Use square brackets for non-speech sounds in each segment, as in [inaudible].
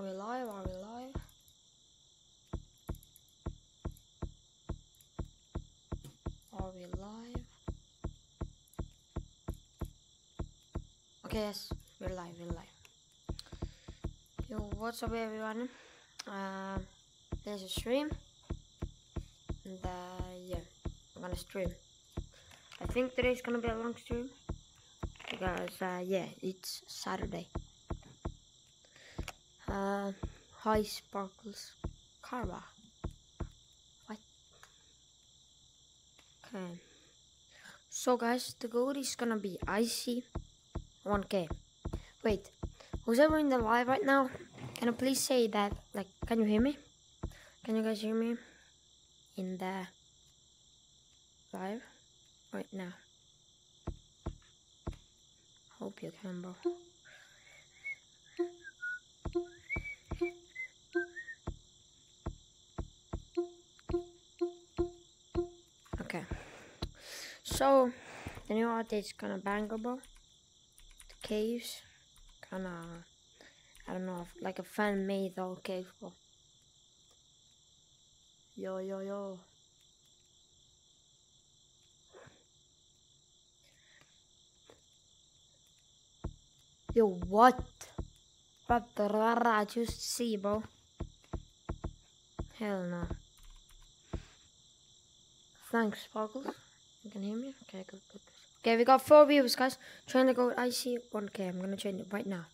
Are we live? Are we live? Are we live? Okay, yes, we're live, we're live. Yo, what's up everyone? Um, there's a stream. And uh, yeah, I'm gonna stream. I think today's gonna be a long stream. Because uh, yeah, it's Saturday. Uh, Sparkles Carva. What? Okay. So guys, the goal is gonna be icy 1k. Wait, who's ever in the live right now? Can you please say that? Like, can you hear me? Can you guys hear me? In the live right now. Hope you can, bro. New update's kinda bangable. The caves, kinda, I don't know, like a fan made all cave. bro. Yo, yo, yo. Yo, what? What the rara I just see, bro? Hell no. Thanks, Sparkles. You can hear me? Okay, good, good. Okay, we got four viewers, guys. Trying to go IC 1K. I'm gonna join it right now.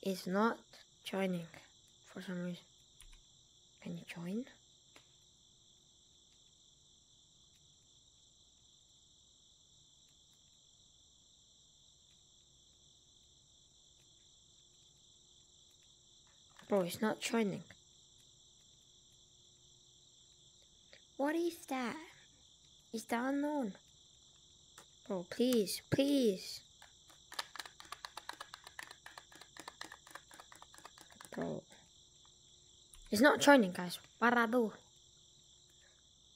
It's not joining for some reason. Can you join? Bro, it's not joining. What is that? Is that unknown? Bro, oh, please, please. Bro. It's not joining, guys. What I do?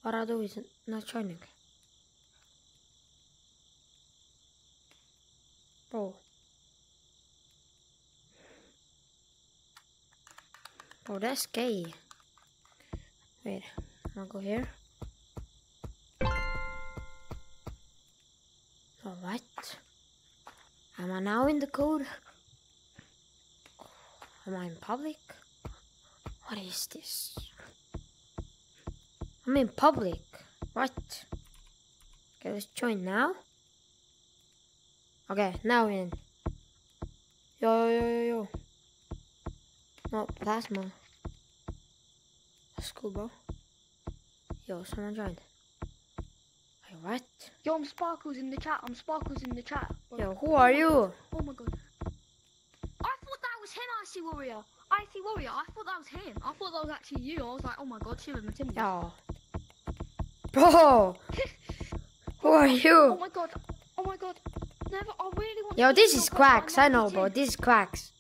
What I do is not joining. Bro. Bro, that's gay. Wait, I'll go here. What? Am I now in the code? Am I in public? What is this? I'm in public. What? Okay, let's join now. Okay, now in. Yo, yo, yo, yo, yo. No, plasma. That's cool, bro. Yo, someone joined. What? Yo, I'm Sparkles in the chat. I'm Sparkles in the chat. Yo, who are you? Oh my god. I thought that was him, Icy Warrior. Icy Warrior, I thought that was him. I thought that was actually you. I was like, oh my god, Shiva Matimba. Yo. Bro! [laughs] who are you? Oh my god. Oh my god. Never, I really want Yo, this is quacks. I know, bro. This is quacks.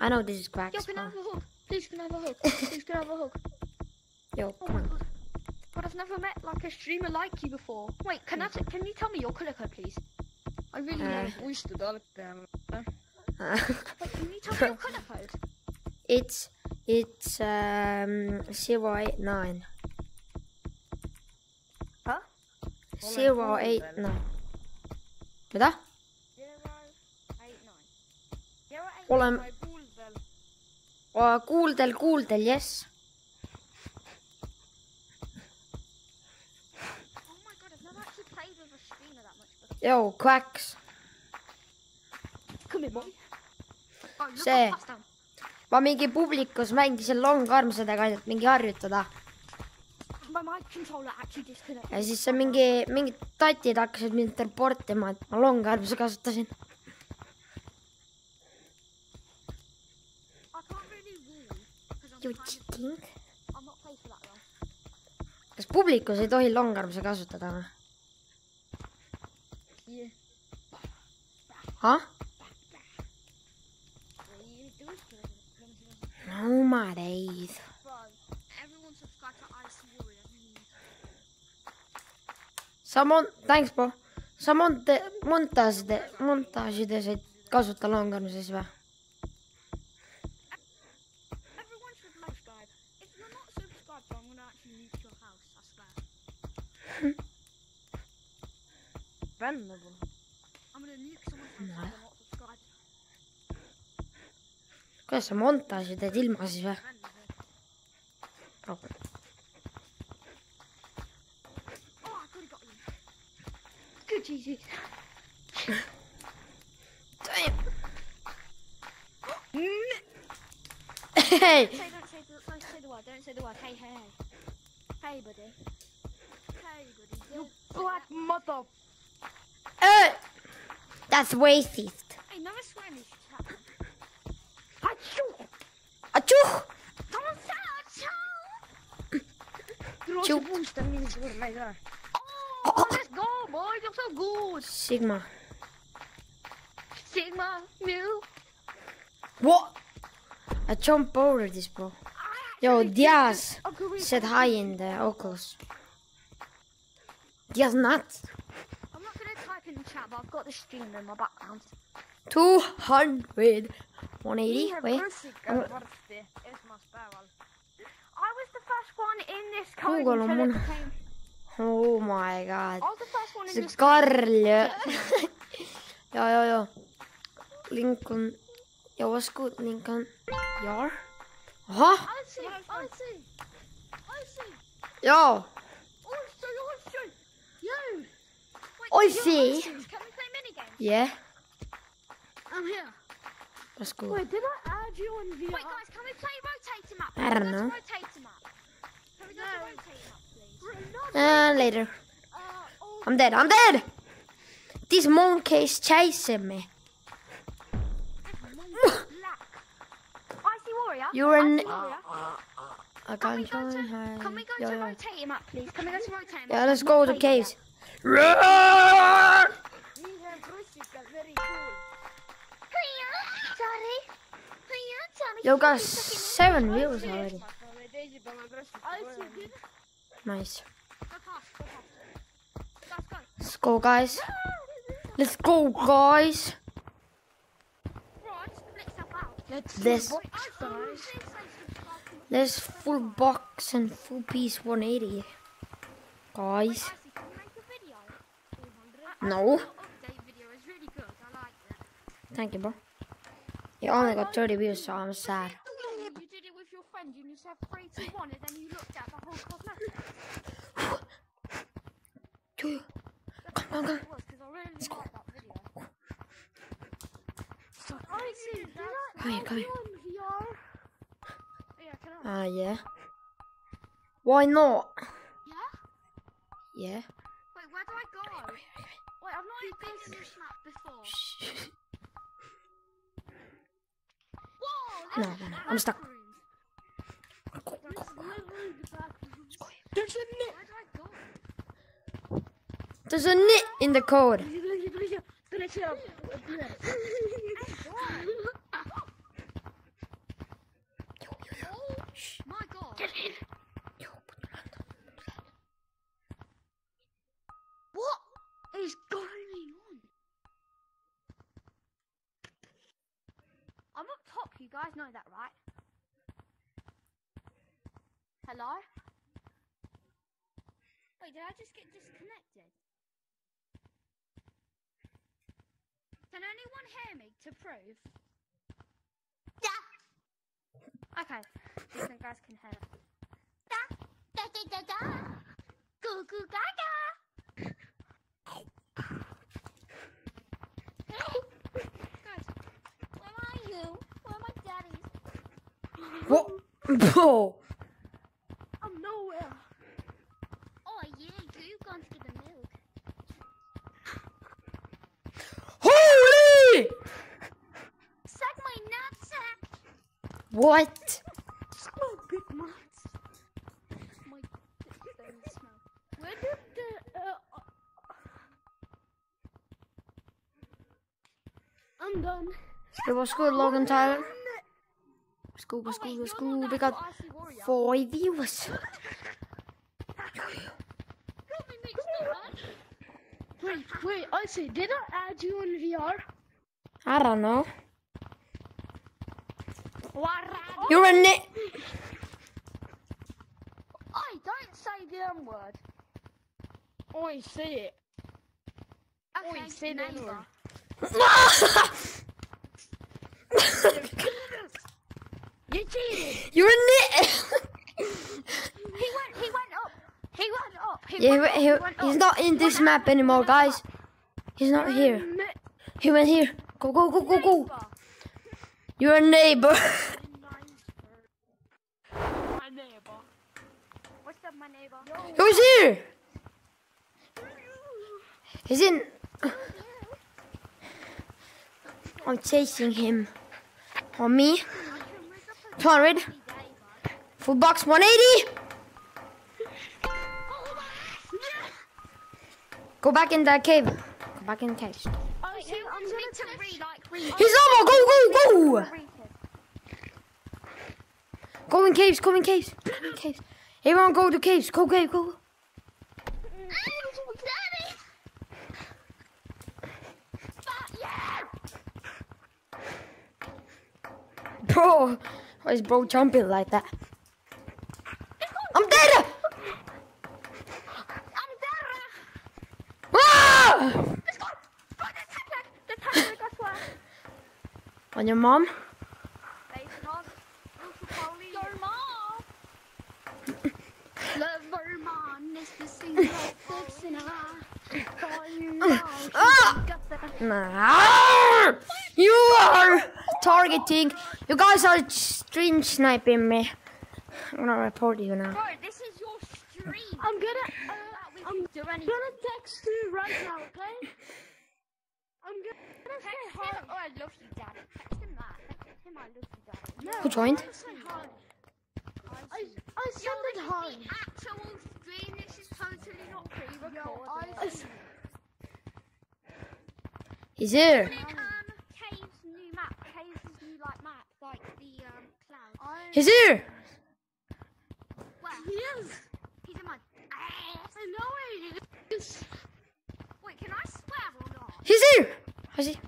I know this is Yo, quacks. can I have a hug? Please, can I have a hug? [laughs] Please, can I have a hug? Yo, Oh come my on. God. But I've never met like a streamer like you before. Wait, can I? T- can you tell me your color code, please? I really Uh, know. We stood up them. Wait, can you tell me your color code? [laughs] it's it's um zero eight nine. Huh? Zero eight nine. Mida? Olen kuuldel, kuuldel, jess. Yo, Quacks. Come here, boy. see, ma mingi publikus mängisin Long Armsidega ainult mingi harjutada. ja siis see mingi, mingid tatid hakkasid mind teleportima, et ma Long Armsi kasutasin. You cheating? kas publikus ei tohi Long Armsi kasutada või? Ha? Oh my days. Samon, thanks bro. sa monte-, montaažide, montaažides ei kasuta langemises või? Bänd nagu. Don't say the word. Don't say the word. Hey, hey, hey. Hey, buddy. Hey, buddy. Don't say Black that. mother. Uh, that's racist. Hey, never swear in this chat. Achoo! Achoo! Someone said achoo! Du har Tjo. också boosten min surma idag. Oh, let's go, boy. You're so good. Sigma. Sigma, Mu. What? I jump over this, bro. Yo, Diaz said hi in the Oculus. Diaz not. I'm not gonna type in the chat, but I've got the stream in my background. 200. 180. Niinhän Wait. russikka vartti esmaspäeval. I was the one in this oh, code Kuugal on until it mun- became... Oh my god. I was the first one in see. Karl ja... ja, ja, ja. Lincoln. Ja, what's good, Lincoln? Jar? Aha! I see, I see, I. Ja! I see, I see. You. Wait, I you're see. Icy. Can we play minigames? Yeah. I'm here. Let's go. Wait, did I add you on VR? Wait, guys, can we play rotating map? I don't Can we go know. to rotating map? Can we go to rotating map, please? Uh, later. I'm dead. I'm dead! This monkey is chasing me. black. Icy warrior. You're an- Icy warrior. I Can we can't go join to, her. can we go Yeah, to yeah. rotating map, please? Can we go to rotating map? Yeah, let's go to the caves. Run! Niinhän russikka, very cool. Hiya, Johnny. Hiya, Johnny. Yo, got Fucking sucking it. seven views already. Esmaspäeval oli teisipäeval russikka. Icy, did Nice. Let's go. Guys. Let's go, guys. Let's This. This full box and full piece 180. Guys. No. Good. Thank you, bro. You only got 30 views, so I'm sad. You did it with your friend. You just said three, two, one, and you looked at the whole cosmetics. Come on, what come. it was I really liked that video. I see. Come here, come here. on VR? Yeah, can I? Ah, yeah. Why not? Yeah. Yeah. Wait, where do I go? Wait, I've not even been to this map before. [laughs] Whoa! No, no, I'm stuck. back room. That's literally the back room. There's a net. Where do I go? There's a nit in the code. Ska ni se? My god. What is going on? I'm up top, you guys know that, right? Hello? Wait, did I just get disconnected? Can anyone hear me to prove? Yeah. Okay, decent guys can hear it. Da, da, da, da, da. Goo goo gaga. Guys, where are you? Where are my daddies? What? Bro. [laughs] I'm nowhere. Oh gone the milk. Holy! Suck my nutsack. What? Small big nuts. My. Where did the... Uh, I'm done. It was good, Logan Tyler. Let's go, let's Oh, go, let's go. We got warrior. four views. [laughs] Got me mixed up, man. Wait, wait, I say, did I add you in VR? I don't know. What? You're a nit. I don't say the M word. I say it. Okay, say the neighbour. N-word. [laughs] You cheated. You're a nit. [laughs] He went. He went up. He went up. He yeah, he, he, went he's not in this map anymore, guys. He's not here. He went here. Go, go, go, go, go. A neighbor. [laughs] My neighbor. What's up, my neighbour? Who's here? He's in. I'm chasing him. On me. 200. Full box 180. Go back in that cave. Go back in the cave. Oh, see, I'm I'm gonna going like read. He's over. Go, go, go. Go in caves. Go in caves. Go in caves. Everyone go to caves. Go, cave, go. Bro, why is bro jumping like that? I'm dead! I'm there. Ah! Let's go. Go the tablet. The tablet. I swear. On your mom? Your mom. Love Vermont is the single fix in Ah! You are targeting. You guys are stream sniping me. I'm gonna report you now. Bro, this is your stream. I'm gonna, uh, I'm can do anything. gonna text you right now, okay? I'm gonna Text say hi. I love you, Daddy. Text him that. Text him I love you, Daddy. No, Who joined? I say hi. I, I Yo, sent it this the actual stream. This is totally not pre-recorded. He's here. Um, Cave's new map. Cave's new, like, map. Like, the, um, cloud. He's here. Where? yes, He's in my ass. I know it is. Wait, can I swear or not? He's here. I see.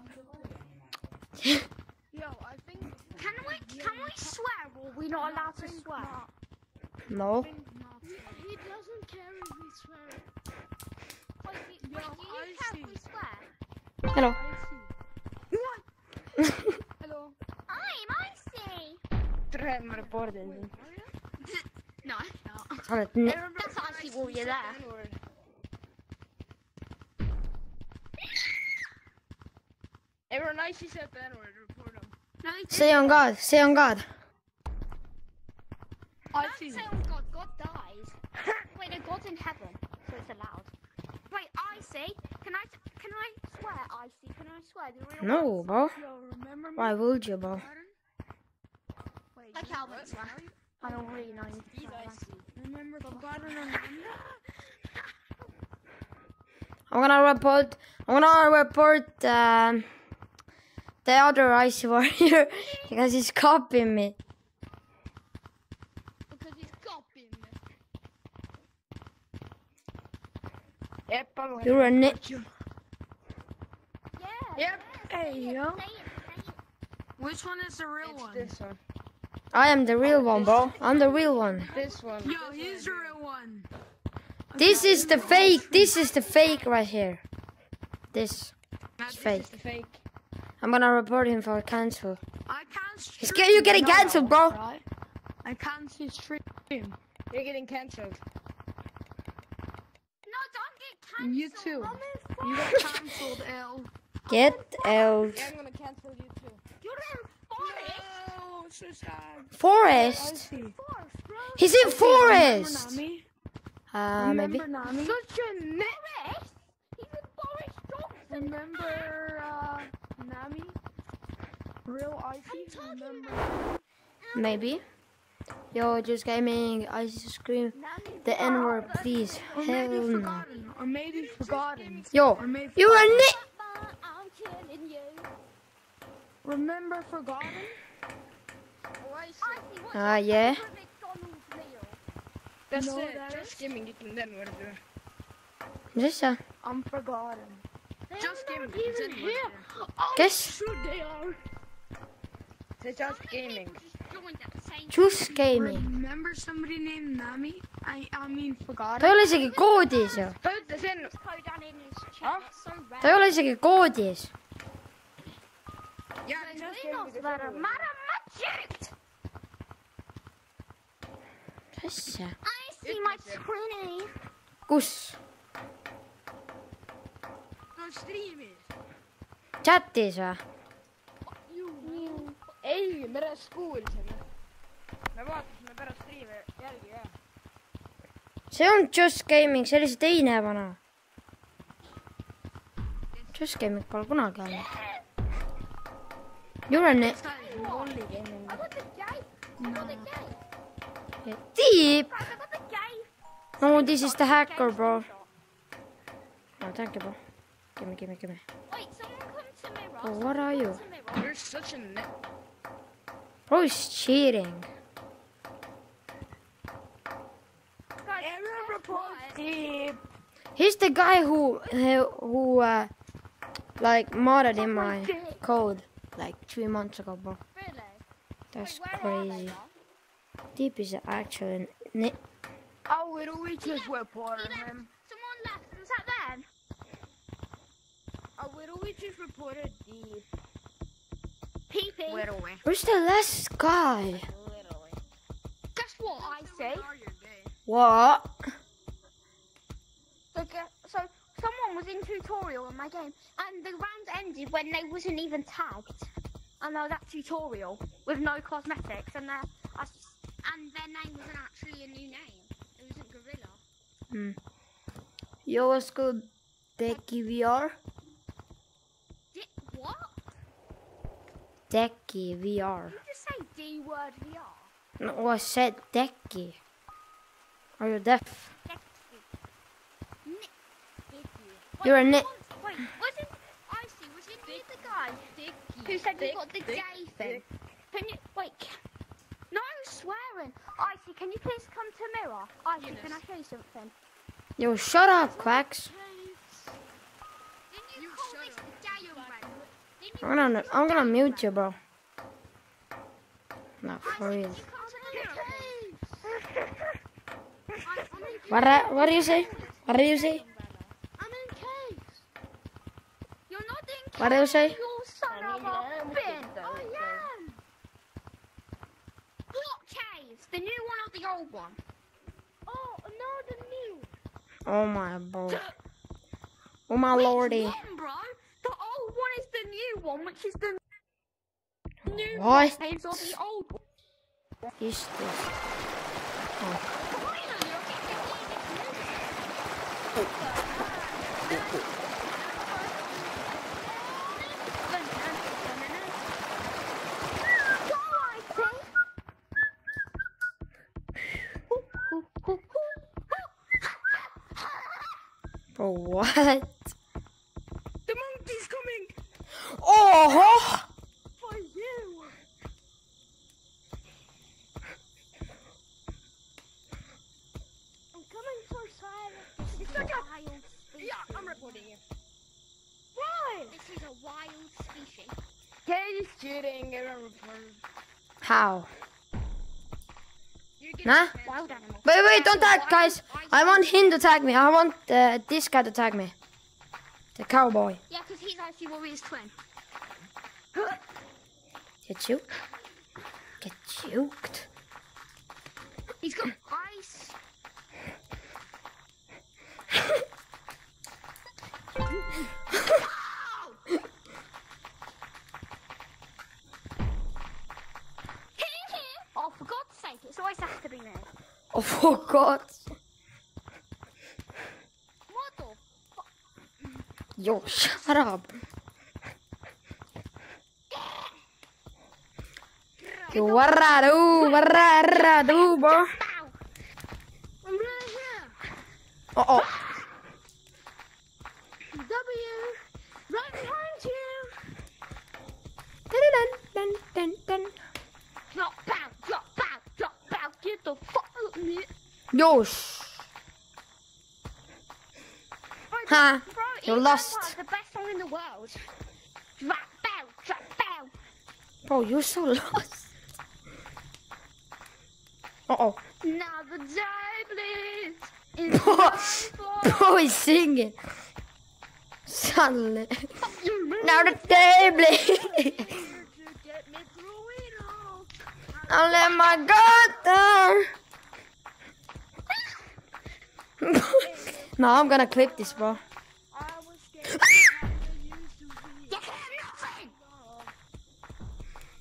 [laughs] Yo, I think. Can we, can we swear or are we not allowed to swear? No. He doesn't care if we swear. Wait, do, Yo, wait, do you I care see. if we swear? Hello. I see. [laughs] Hello. I'm icy. Tren maar borden. No, no. Sorry, ne- That's icy warrior there. Everyone nice he said the N-word, report him. No, he. Say on God. Say on God. I see. say on God. God dies. [laughs] Wait, no, God's in heaven, so it's allowed. Wait, icy. Can I, can I swear, icy? Can I swear the real No, words? bro. Remember me? Why would you, bro? Wait, Like Calvin swear. I don't really know you He's to swear. icy. Remember forgotten on I'm gonna report. I'm gonna report um, the other ice [laughs] warrior because he's copying me. Because he's copying me. Yep, I'm You're a ni- report you. Yeah. Yep. Hey, yo. Say it, say it. Which one is the real It's one? this one. I am the real one, bro. I'm the real one. This one. Yo, he's the real one. This is the fake. This is the fake right here. This That's is fake. I'm gonna report him for cancel. I can't He's get, you getting cancelled, bro. Right? I can't see stream. You're getting cancelled. No, don't get cancelled. You too. You forest. got cancelled, [laughs] L. Get out. Yeah, I'm gonna cancel you too. You're in forest. No, so sad. Forest. see. Forest. He's in Remember forest. Nami? Uh, maybe. Nami? Such a net. Forest? He's in Boris Johnson. Remember uh, Nami? Real icy? Remember? Maybe. Yo, just gaming. I scream the N word, please. Or Hell maybe no. forgotten. Or maybe forgotten. Yo, Or maybe you are ni- I'm killing you. Remember forgotten? Icy, Ah, your yeah. favourite McDonald's meal? That's No, it. that Just skimming it and then what do. Just uh, I'm forgotten. Just Gaming. Even here. Oh, Guess. Sure they are. They're just gaming. Just gaming. Remember somebody named Nami? I, I mean forgot. ta ei ole isegi koodis ju. ta ütles enne. ta ei ole isegi koodis. mis asja? kus? On striimis. chatis või? ei, me alles kuulsime. me vaatasime pärast striimi järgi jah. see on Just Gaming, see oli see teine vana. Just Gaming pole kunagi olnud. Gay. deep. No, this is the hacker, bro. Oh, thank you, bro. Gimme, gimme, gimme. Wait, someone come to me, Ross. Oh, what are you? Come to. You're such a ne- Bro is cheating. Error report. He's the guy who who, who uh, like modded in my code like three months ago, bro. Really? That's Wait, where are they, crazy. Deep is actually ni- Oh, little witches reported He left. him. Someone left. Was that them? A little witches reported deep. PP. Literally. Where's the last guy? Literally. Guess what I see? What? So, gue- so someone was in tutorial in my game, and the round ended when they wasn't even tagged, and they was at tutorial with no cosmetics, and their and their name wasn't actually a new name. It wasn't Gorilla. Hmm. Yo, what's good? Decky VR? Di- what? Decky VR. Did you just say D word VR? No, I said Decky. Are you deaf? Nick. You're a nit. Wait, wasn't Icy? Wasn't he the guy who said we got the gay thing? Can you wait? No swearing. Icy, can you please come to mirror? Icy, can I show you something? Yo, shut up, Quacks. Didn't you, call this the gay already? Didn't you I'm gonna, I'm gonna mute you, bro. No, for real. you please? I- What, what do you say? What do you say? I'm in caves. You're not in caves. What do you say? You're son of a bin. I am. What caves? The new one or the old one? Oh, no, the new. Oh my bro. Oh my lordy. one, bro? The old one is the new one, which is the new What or the old one. is this? Finally, you're getting the Go, Icy. Bro, what? The monkey's coming Oh! for you. I'm coming for silence. This is a wild species. Yeah, I'm reporting you. Why? This is a wild species. Katie's cheating. Error reported. How? Nah. Wait, wait, don't tag, guys. I want him to tag me. I want uh, this guy to tag me. The cowboy. Yeah, because he's actually Warrior's twin. Get juked? Get juked? Oh. What the? Yo, shut up. Yo, warra do, warra ra do, bro. Bow! I'm right here. Uh oh. Yo, sh- Bro, Ha, bro, you're lost. The best song in the world. Drop, bow, drop, bow. bro, you're so [laughs] lost. Uh oh. Now the day bleeds into. Bro [laughs] is singing. Suddenly. Now the table. [laughs] I let my guard down. No, I'm gonna clip this, bro.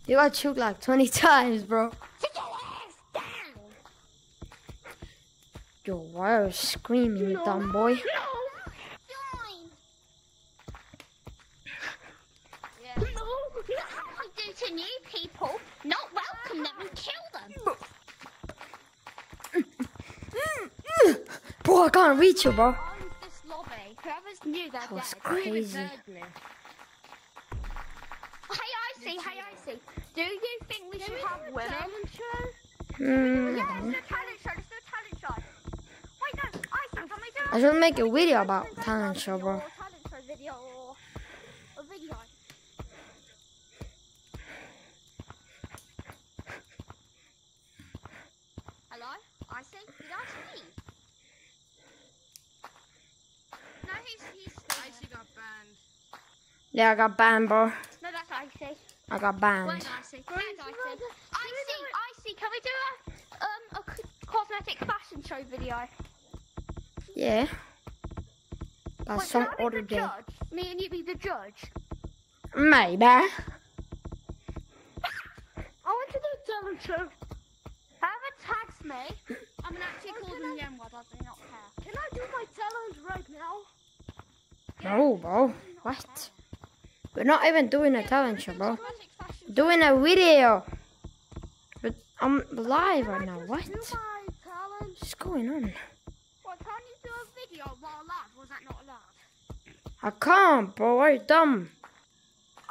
You got choked like 20 [laughs] times, bro. Yo, why are you screaming, you dumb boy? Fine. Yeah. No, what I do to new people, not welcome them and kill them. Bro, I can't reach you, bro. This lobby. Whoever's new, That was dead. crazy. Hey, Icy, hey, Icy. Do you think we should have women? Hmm. Yeah, let's a talent show. Let's a talent show. Wait, no, Icy, can we do I should make a video about talent show, bro. Or talent show video or a video. Hello, Icy. Did I speak? No, he's he's still I here. actually got banned. Yeah, I got banned, bro. No, that's Icy. I got Wait, banned. Icy. There's Icy. Icy, Icy. Can we do a um a c- cosmetic fashion show video? Yeah. That's Wait, some can I be other the day. judge? Me and you be the judge. Maybe. [laughs] I want to do a talent show. Whoever tags me, I'm gonna actually call them the N-word. I do not care. Can I do my talent right now? No, bro. What? We're not even doing a talent show, bro. Doing a video. But I'm live right now. What? What's going on? I can't, bro. Are you dumb?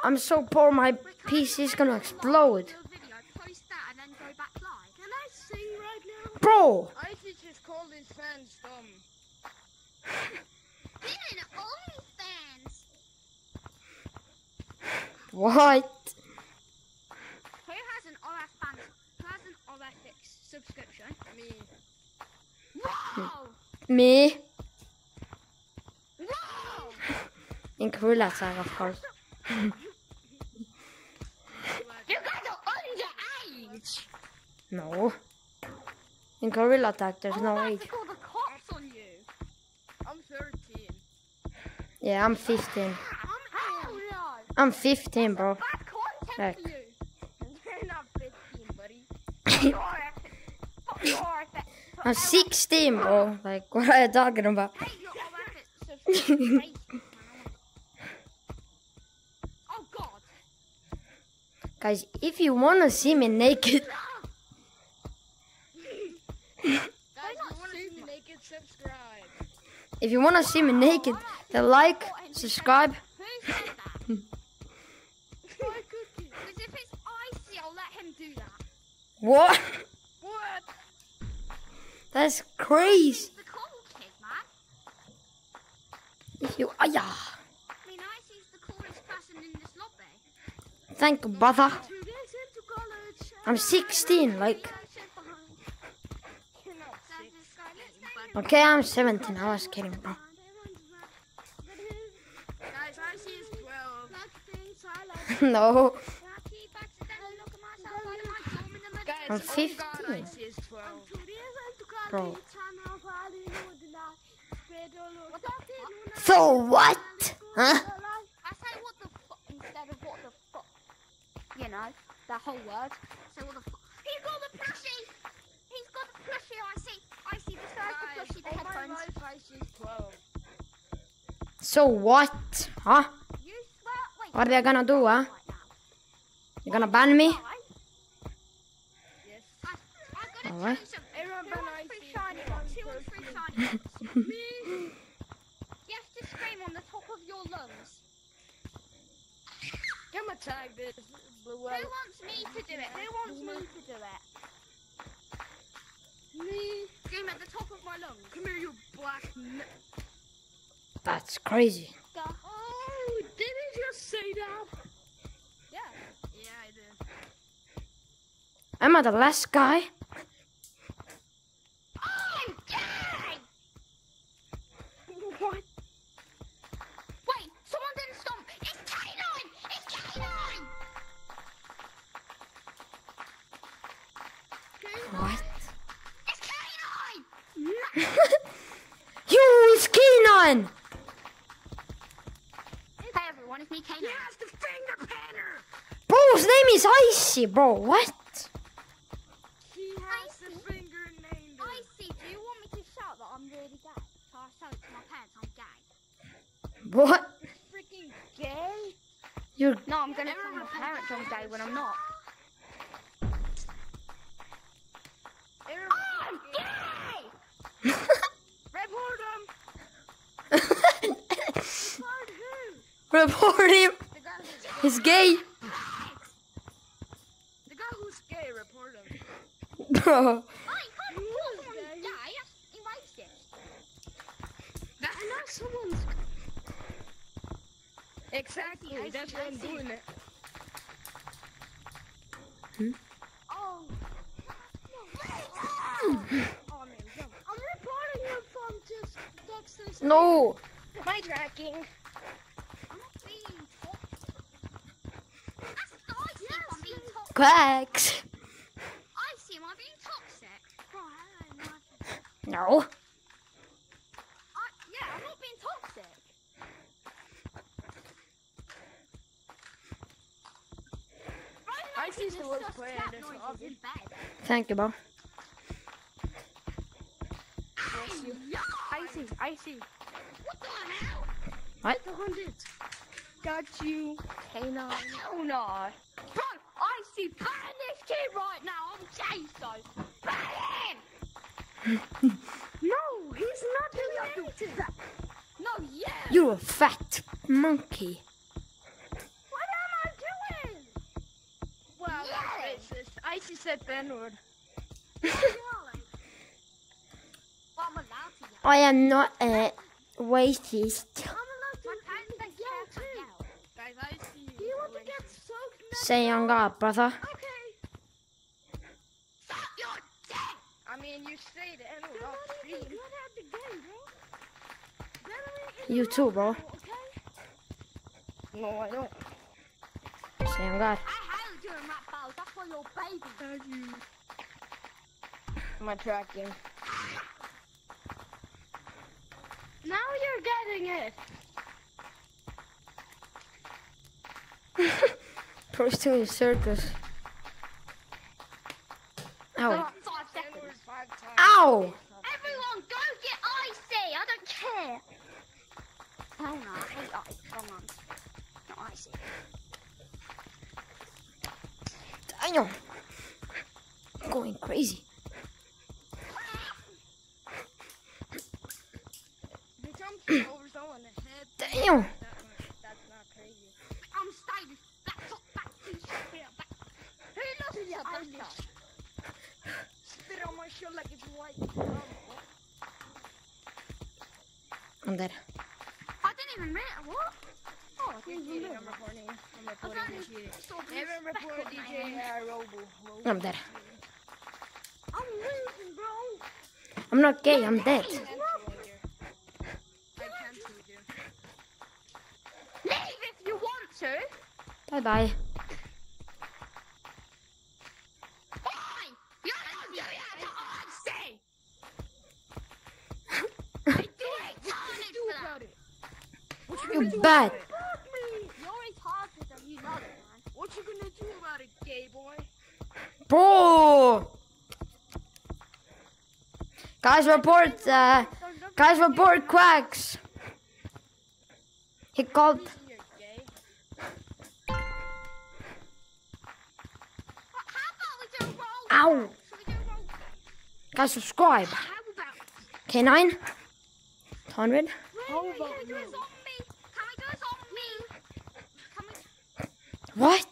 I'm so poor, my PC is gonna explode. Do a video, post that, and then go back live. Can I sing right now? Bro! Icy just called his fans dumb. Even OnlyFans. What? Who has an OF fan? Who has an OFX subscription? Me. Wow! Me? Wow! [laughs] In Gorilla Tag, of course. You guys are underage. No. In Gorilla Tag, there's I'm no about age. to call the cops on you. I'm 13. Yeah, I'm 15. Ah! I'm 15, bro. Heck. for you. You're not 15, buddy. Your [laughs] effort. Fuck your effort. Fuck I'm 16, bro. Like, [laughs] what are you talking about? Hey, your effort. Subscribe. Oh God. Guys, if you wanna see me naked, [laughs] if you want to see me naked, subscribe. if you wanna see me naked, then like, subscribe. Who said that? Because if it's icy, I'll let him do that. What? What? That's crazy. The cool kid, man. If you, ah, yeah. I mean, Icy's the coolest person in this lobby. Thank you, brother. Two days into college. I'm 16, like. You're not Let's 16, go. Okay, I'm 17. I was kidding, bro. Guys, Icy is 12. [laughs] no. I'm oh 15. God, Icy is 12. Bro. What? So what? Huh? I say what the fuck instead of what the fuck. You know, the whole word. Say what the fuck. He's got the plushie! He's got the plushie, I see. I see this guy's the plushie, the all my headphones. is 12. So what? Huh? You swear? Wait. What are they gonna do, huh? right now. You gonna ban me? Me. [laughs] You have to scream on the top of your lungs. Get my tag this. Who wants me to do it? Who wants me to do it? Me. Scream at the top of my lungs. Come here, you black That's crazy. Oh, did he just say that? Yeah. Yeah, I did. Am I the last guy? Icy, bro. What? He has the finger named. Icy, do you want me to shout that I'm really gay? So I shout it to my parents I'm gay. What? Freaking gay? You're No, I'm gonna tell my parents I'm gay when I'm not. I'm gay! Report him! Report who? report him. The guy who's He's gay, the guy who's gay. Report him. Bro. I can't report someone who's gay. That's racist. I know someone's. Exactly. I see, That's I why I'm see. doing it. Oh. Oh man, jump. I'm reporting you from just Dexter's. No. My tracking. I'm not being toxic. That's icy if I'm being toxic. Quacks. Icy, am I being toxic? Bro, I don't know. No. I, yeah, I'm not being toxic. Icy's the worst player, Slap that's noises obvious. in bed. Thank you, bro. I see. Icy, icy. What the hell? What? Hundred. Got you. K9. No, no. Bro, Icy, ban this kid right now. I'm gay, so ban him. No, he's not related. No, yeah. You're a fat monkey. What am I doing? Well, Yes. Racist. Icy said the N-word. I'm allowed to yell. I am not a racist. My parents don't I yell. Guys, Icy. Do you want to get soaked? Say on God, brother. Okay. Suck your dick. I mean, you say the N-word You're off not even stream. good at the game, bro. Better You too, bro. Okay. No, I don't. Say on God. I hate doing rap battles. That's why you're baby. My tracking. Now you're getting it. Bro's doing a circus. Ow. Five seconds. N-word five times. Ow! Everyone, go get icy. I don't care. Hell no, I hate ice. Come on. Not icy. Damn. I'm going crazy. They over someone head. Damn. That much. That's not crazy. I'm staying. Laptop back. T-shirt here. Back. Who lost his? Spit on my shirt like it's white. I'm dead. I didn't even read What? I You're didn't even cheating. read I'm reporting you. I'm I reporting you only cheating. saw a blue Everyone speck report on my DJ uh, Robo. Robo. I'm dead. I'm losing, bro. I'm not gay, I'm dead. Cancel later. I canceled you. Leave if you want to. Bye bye. You're not doing it to icy. I do it. Tarnish Do for that. about it. What you You gonna do bad. about it? You're retarded and you know it, man. What you gonna do about it, gay boy? Bro! Guys, report, uh, guys, report quacks. He called. Ow! Guys, subscribe. K9? 100? What?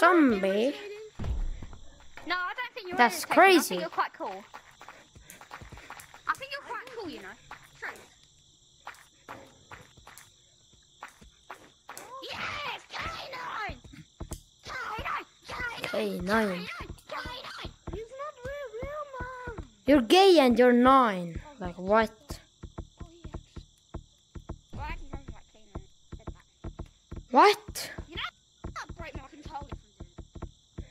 about you're. That's irritating. I crazy. think you're quite cool. I think you're quite cool, you know. True. Yes, K9! K9! K9! K9. K9! He's not real, real, man. You're gay and you're 9. Like, what? Well, I actually sounds like K9 said that. What? You know, that broke my controller from doing it.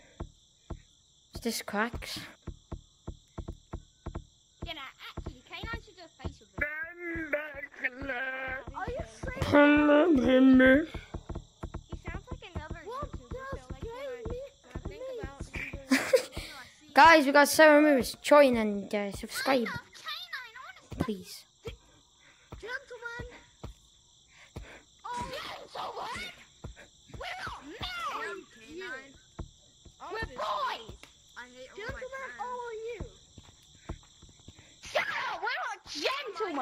Is this quacks? You know, actually, K9 should do a face with it. He sounds like another YouTuber. So like, when I, when I think about him doing videos, you know, Guys, we got seven members. Join and uh, subscribe, please. Gentlemen. Oh, gentlemen. We're not married. We're boys. I hate all my Gentlemen, friends. all of you. Shut up. We're not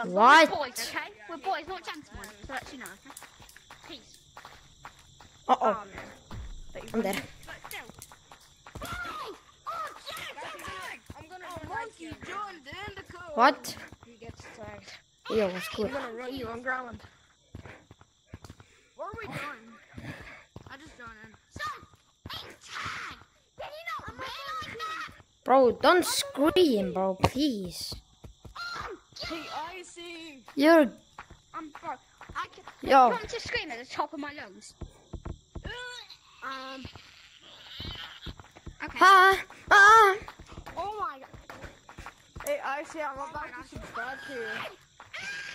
gentlemen. What? We're boys, okay? We're boys, not gentlemen. So that you know, okay? Peace. Uh oh, Oh, man. I'm dead. But still. Boys. Oh, gentlemen. I'm gonna run right Monkey here. joined in the code. What? He gets tagged. Yo, what's good? I'm gonna run you on ground. What are we doing? I just joined in. Son, ain't tag. Did he not realize that? Bro, don't scream, bro, please. Hey, Icy. You're I'm bro. I can. Yo. You want to scream at the top of my lungs? Um, Okay. ah ah. Oh my god. hey, Icy, I'm about to subscribe to you.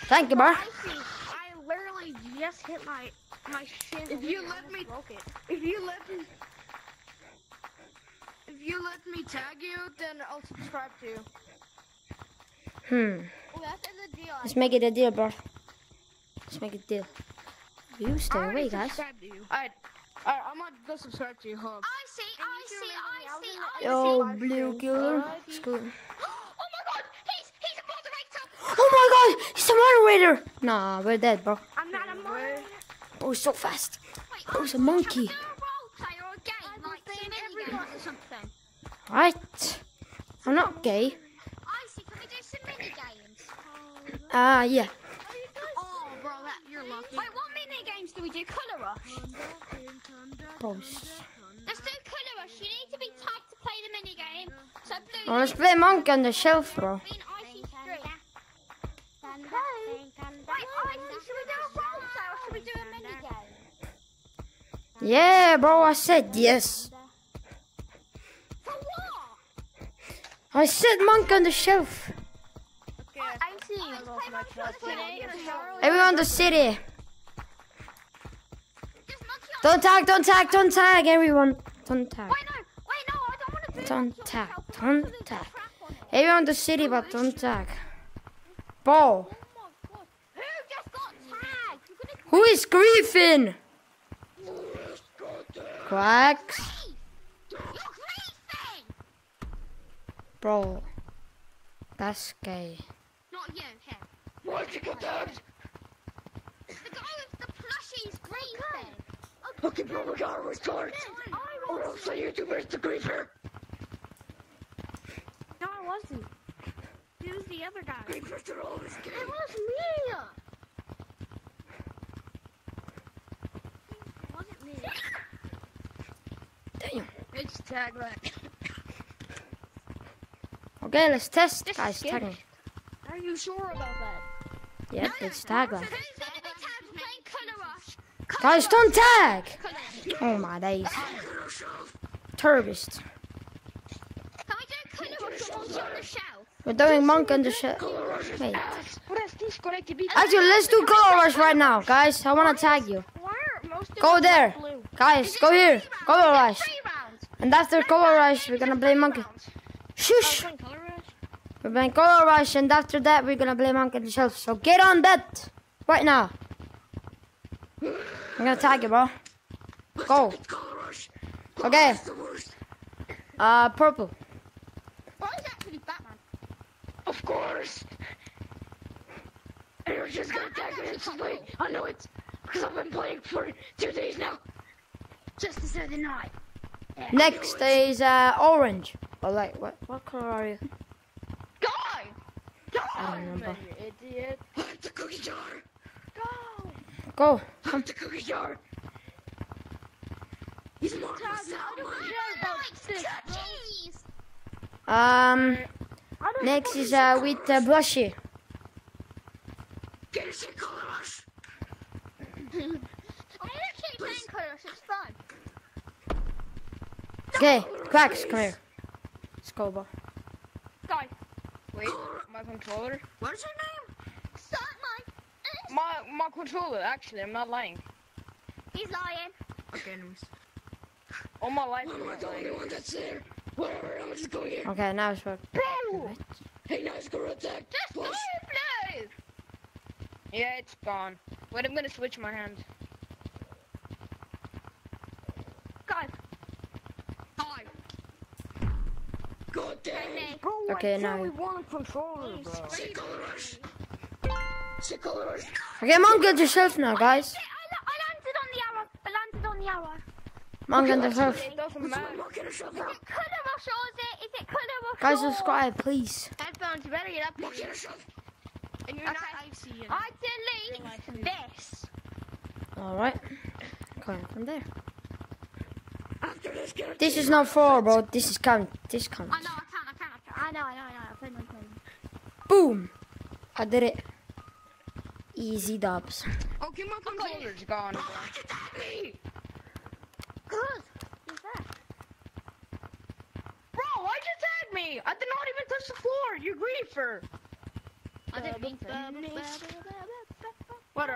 Thank you, bro. I see. I literally just hit my my shin. If you let me- broke it. If you let me, if you let me tag you, then I'll subscribe to you. Hmm. Oh, that's a deal. Let's make it a deal, bro. Let's make it a deal. You stay away, guys. Subscribe to you. Alright, alright, I'm gonna go subscribe to you. Hold on. I see. I see. I see. I see. Yo, blue killer. Alrighty. School. Oh my god, he's he's a moderator. Oh my god, he's a moderator. Nah, we're dead, bro. I'm not a moderator. Oh, bro, so fast. Wait, Oh, it's a shall we monkey. do a role play or a game, like say mini games or something? Right. I'm not gay. I see. Can we do some mini games? Ah, yeah. Wait, what mini games do we do? Colour rush. Let's do colour rush. You need to be to play the mini game. So blue. Let's play Monk on the shelf, bro. Yeah, bro, I said yes. I said Monk on the shelf. Icy. Let's play Monkey on the Today. Everyone in the city. Just monkey on Don't tag, don't tag, don't tag, everyone. Don't tag. Wait, no. Wait, no. I don't want to do Don't monkey on the tag, don't want to do tag. crap on it. Everyone in the city, but don't tag. Bro, Oh my god. Who just got tagged? You're gonna who is griefing? Quacks. grief. You're griefing. Bro, that's gay. Not you, him. Why'd you get tagged? The guy with the plushies griefing. Okay, bro, we gotta restart. Or else the YouTuber's the griefer. No, I wasn't. He was the other guy. Griefers are always gay. It was me. It wasn't me. Damn. It's tag back. Okay, let's test, This guys. scary. Tag me. Are you sure about that? Yep, it's tag So life. who's gonna be tagged playing Colour Rush? Guys, don't tag! Oh my days. Turbist. We do Colour Rush or Monkey on the Shelf? We're doing Monk on the shelf. Wait. What is this correct beat? Actually, let's do Color Rush right now, guys. I wanna tag you. Why are most of Go there. Guys, go here. Color Rush. And after Color Rush, we're gonna play Monkey. Shush! Playing Color Rush? We're playing Color Rush, and after that, we're gonna play Monkey on the Shelf. So get on that right now. I'm gonna tag you, bro. Go. Okay. Uh, purple. Why is actually Batman? Of course. And you're just gonna tag me instantly. I know it. Because I've been playing for two days now. Just the other night. Next is uh, orange. Or like, what, what color are you? Guy! I don't know, bro. You the cookie jar. Go! Go. Hunt the cookie jar. He's more of a I salmon. like cookies. Um, next is uh, with uh, blushy. Get a shit color rush. I'm gonna keep playing Colour Rush. It's fun. Okay, Quacks, come here. Let's go, bro. Guys, Wait, my controller. What's your name? start my. My my controller. Actually, I'm not lying. He's lying. Okay, anyways. All my life. I'm I'm not not the only one that's there. Whatever, I'm just going here. Okay, now it's working. Blue. Hey, nice girl attack. Just go Push. blue. Yeah, it's gone. Wait, I'm gonna switch my hand. Go. Go. God damn. Ready. Bro, Okay, I now- only one controller, bro. Say color rush. Say color rush. Okay, Mom, get yourself now, guys. I, la- I landed on the arrow. I landed on the arrow. Mom, get yourself. It doesn't That's why matter. I'm gonna shove Is it colour rush or is it, is it colour rush Guys, subscribe, please. Headphones, you better get up. Not gonna shove. And you're Okay. not icy. I delete this. Alright. Going from there. After this, get This is not four, bro. This is count. This counts. I know, I can't, I can't, I can't. I know, I know, I know. I've been, I've been. Boom. I did it. Easy dubs. Oh, okay, my controller's gone, oh, bro. Attack me. Good. Who's that? Bro, why'd you tag me? I did not even touch the floor. You griefer. I didn't mean to.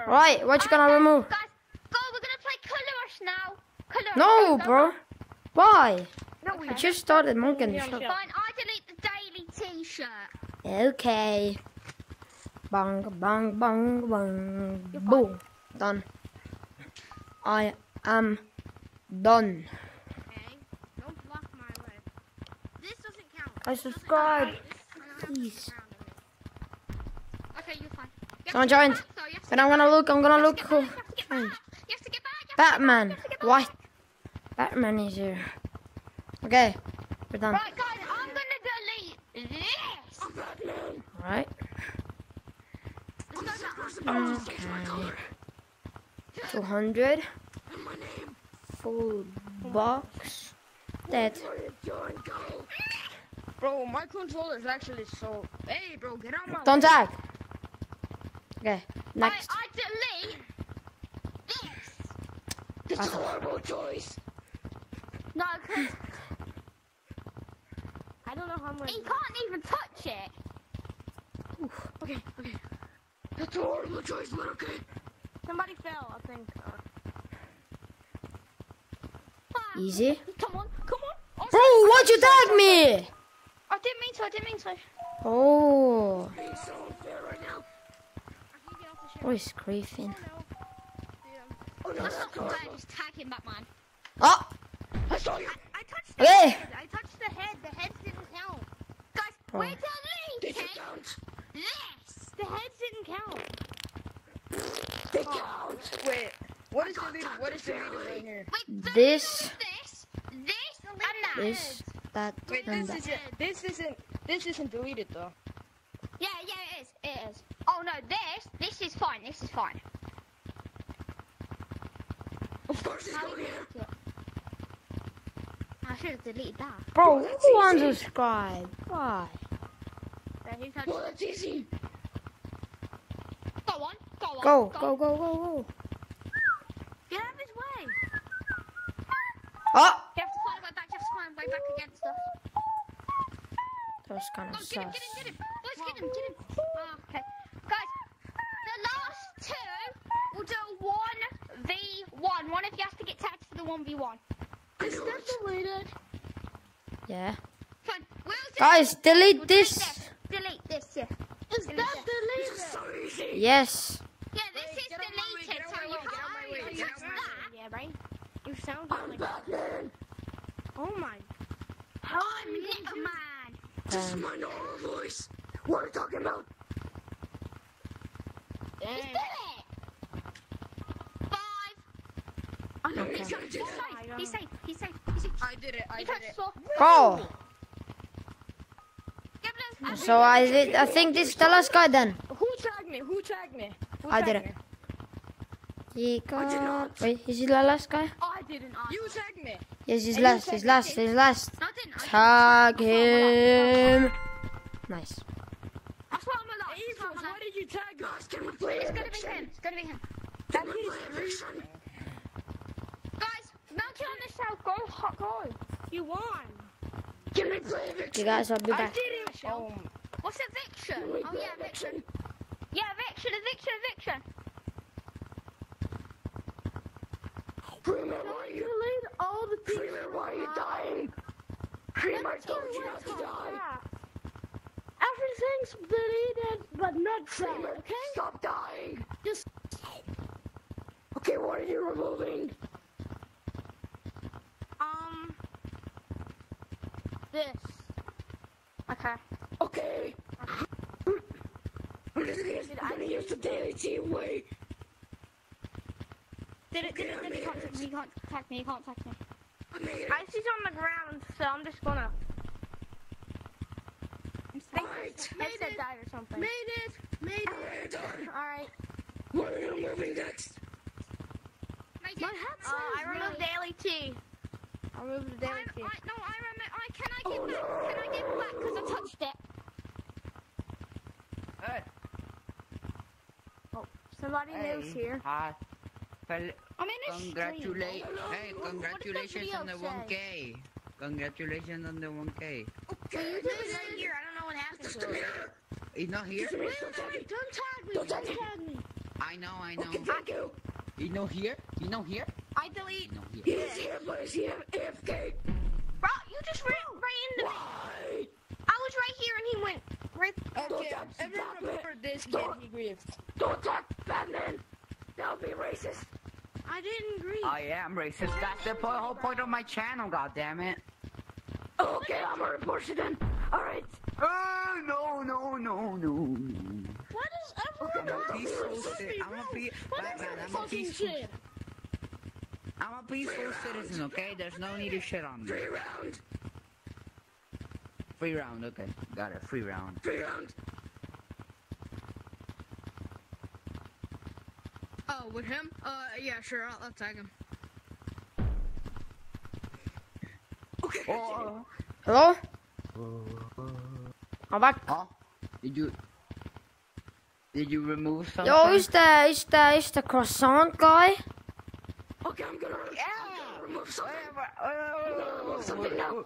Right, what you gonna remove? Guys, go, we're gonna play colour rush now. Colour rush. No, Go, go, bro. Why? No, we I just started monkeying the Yeah, show. go. Fine, I delete the daily t-shirt. Okay. Bang, bang, bang, bang. Boom. Done. I am done. Okay, don't block my way. This doesn't count. I subscribe. Please. Okay, you're fine. You Someone joined. get back, though, you have to But I'm gonna look, I'm gonna look back, Batman. you have to get back. What? Batman is here. Okay. We're done. Right, guys, I'm gonna delete this. I'm Batman. Alright. I'm the second person to change my Okay. color. 200. And my name. Full box. Dead. Where did John go? Bro, my controller is actually so. Hey, bro, get out my. Don't tag. Okay. Right, Next. I delete this. This is a horrible choice. No, because [laughs] I don't know how much. he can't even touch it. Okay, okay. That's a horrible choice, little kid. Somebody fell, I think. Uh, Easy. Come on, come on. Oh, Bro, why'd you tag me? I didn't mean to, I didn't mean to. Oh. Being so unfair right now. Oh, he's griefing. Oh no, That's that's not fair, horrible. just tag him, Batman. Oh. I saw you. I touched the Okay. head. I touched the head. The head didn't count. Guys, Oh. we're Did you count? This. The heads didn't count. They count. wait, what is deleted? What is deleted right here? Wait, This. this, this, and that. This, that, Wait, this that. isn't. This isn't. This isn't deleted though. Yeah, yeah, it is. It is. Oh no, this, this is fine. This is fine. Of course he's going here. I should have deleted that. Bro, that's who easy. unsubscribed? Why? Yeah, he touched- Well, that's easy. Go on, go on. Go, go, go, go, go. Get out of his way. Oh! You have to find a way back. You have to find a way back against us. That was kind Go, of oh, get him, get him, get him. Boys, get him, get him. Oh, okay. Guys, the last two will do one v one. One of you has to get tagged for the one v one. I knew it. deleted. Yeah. Fine. We'll Guys, delete we'll this. Delete this, yeah. Is This is so easy. Yes. Yeah, this is get out my way, deleted, get out so you way, get out my way, can't get touch that. Yeah, right. You sound I'm Batman. Oh my. I'm Little Man. This is my normal voice. What are you talking about? Just Dang. do it. Five. I know Okay. he's gonna do that. safe. He's safe. He's safe. He's safe. I did it. I You did it. four. Go. So I did, I think this is the last guy then. Who tagged me? Who tagged me? Who I did it. me? He I did got... not. Wait, is he the last guy? I didn't. I You tagged me. Yes, he's And last, he's last, he's last. No, I didn't. I Tag him. Nice. That's why I'm alive. Hey, why I'm Evos, alive. why did you tag us? Guys, can we play It's gonna be him. It's gonna be him. Can we play eviction? Guys, Monkey on the south. Go, go. You won. Can we play You guys, I'll be I back. Eviction, eviction, eviction! Creamer, why you... Delayed all the people. Creamer, why are you dying? Creamer, I told you not to die! Everything's deleted, but not Creamer, dead, okay? stop dying! Just... Okay, what are you removing? Um... This. Okay. Okay! I'm gonna, use the daily team way. Did it? Did it? Did it? Contact me! You can't attack me! You can't attack me! I made it. Icy's on the ground, so I'm just gonna. Alright. It said die or something. made it, made it. Alright, done. What are you removing next? My My hat Uh, I removed red. daily T. I removed the I, daily key. I, no, I remember. I can I give Oh, back? no. Can I give back? Because I touched it. Hey, Somebody hey, lives here. Hi. Fel- I'm in a stream. Congratulate, oh, hey, What does the congratulations on the video 1K. Congratulations on the 1K. The YouTuber's not here. I don't know what happened to it. He's not here? Don't tag me. Don't tag me, Don't don't tag me. I know, I know. Okay, thank you. He no here? He's not here? I delete. He no He here. is here, but is he AFK? Bro, you just ran right into me. Why? I was right here and he went right. Don't Okay, tag everyone remember this kid Don't- he grieved. Don't tag Batman. That would be racist. I didn't agree. I am racist. That's the whole point of my channel, goddammit. Okay, I'm a reporter then. Alright. Oh, no, no, no, no. What is Okay, everyone no, doing? Peaceful citizen. I'm a pe- What is Batman, I'm a peaceful- shit? I'm a peaceful citizen, okay? There's no need to shit on me. Free round. Free round, okay. Got it, free round. Free round. Oh, with him? Uh, yeah, sure. I'll, I'll tag him. Okay. Oh, Hello? I'm back. oh. Did you... Did you remove something? Yo, is the is the is the croissant guy? Okay, I'm gonna, I'm remove something. Oh, something now.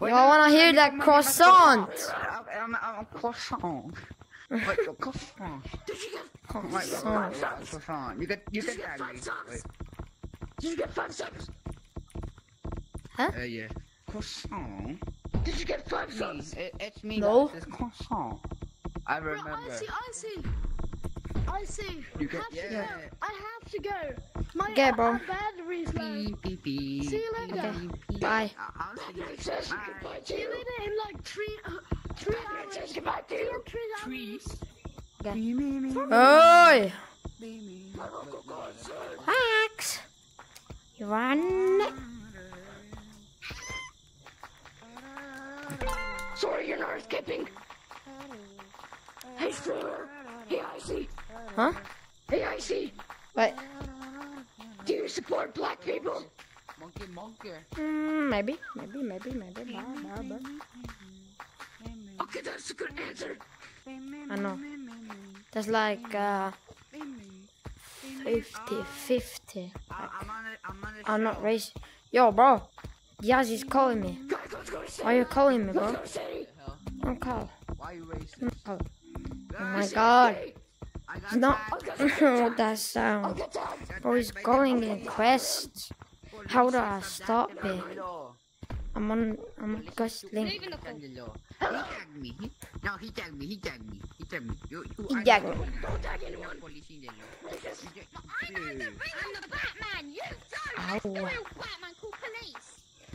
Wait, Yo, I wanna hear that croissant. I'm, I'm, I'm a croissant. Wait, croissant. Did you get, Wait, Croissant. a croissant. You can, you did you get tag five me. subs? Wait. Did you get five subs? Uh, yeah. Croissant. Did you get five Me. subs? It, it's me. No. It's croissant. I Bro, remember. I see, I see. I see. You can- have to go. I have to go. My Okay, bro. uh, battery's low. Beep, beep, beep. See you later. Beep, beep. Bye. I- I'll see Batman you. says Bye. goodbye to See you you. later in like three, uh, three Batman hours. says goodbye to See you you. in three Three. hours. Me, me, me, Oi! me, me. My local concert. Max! You run? Sorry, you're not escaping. Hey, streamer. Hey, Icy. Huh? Hey, Icy. Wait. Do you support black people? Monkey, monkey. Mm, maybe, maybe, maybe, maybe. Blah, blah, blah. Okay, that's a good answer. I know. There's like uh, 50 50. I- I'm not racist. Yo, bro. Yaz is calling me. Why you calling me, bro? Don't call. You racist? Oh, my god. It's not. [laughs] what that sound. Bro, he's going in quest. How do I stop it? Angelo. I'm on. I'm on Police link. He tagged me. He, no, he tagged me. He tagged me. He tagged me. You, you, He tagged me. Don't tag anyone. Police Angelo. I know the real Batman. You don't. Ow. It's the real Batman called police.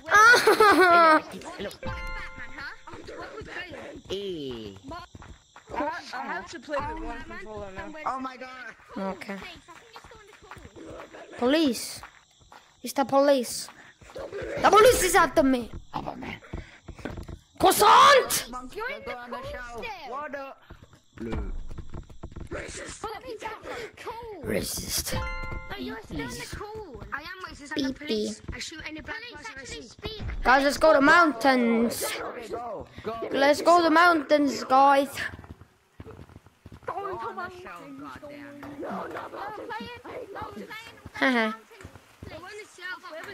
Ah! What is Batman, huh? What would be? Eh. I, I have to play with one controller now. Oh my god. okay. Police. I think it's going to call. Police. It's the police. The police is after me. Croissant! Monkey, you're the on the cool show. still. What up? Blue. Racist. But that means I'm really cool. Racist. No, you're still cool. I am racist. I'm the police. I shoot any black person I see. Speak. Guys, let's go to mountains. Go. Go. Let's go to mountains, guys. [laughs]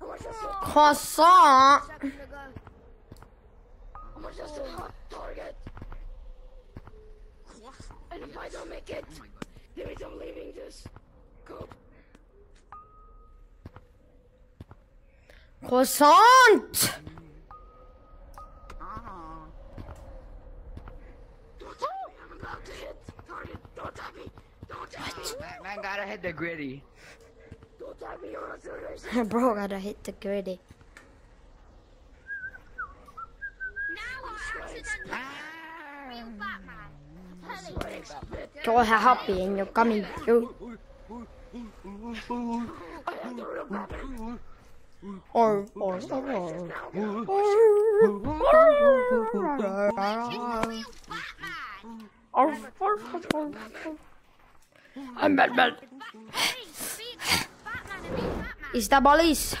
no. Haha. Get full boxed. Shut up, man. Let's go to mountains. Where are we going, guys? James is the best. You get the weapon. Give some S. The wet willy. Snapshots because it's purple. Police, Who I'm isn't gonna in call you. Police, mountains? I'm gonna call you. Mine's at like five percent. I'm in Okay, mountains. everybody's in mountains. I'm gonna go tag them and free. Two. No, I want just one. Wow, nuts. I want just a, croissant. Second ago. I want just a hot target. And if I don't make it, my god. that means I'm leaving this. Go. Croissant. Don't tag me. I'm about to hit target. Don't tag me. Don't tag me. Man, man gotta hit the gritty. Don't tag me or else you're racist. Bro, gotta hit the gritty. Now I accidentally real Batman. Police. So happy and you're coming through. I am the real Batman. Or, or, Now, guys. [laughs] or. [laughs] Batman. I'm Batman. Police. Be Batman and be [laughs] Batman. Is that police?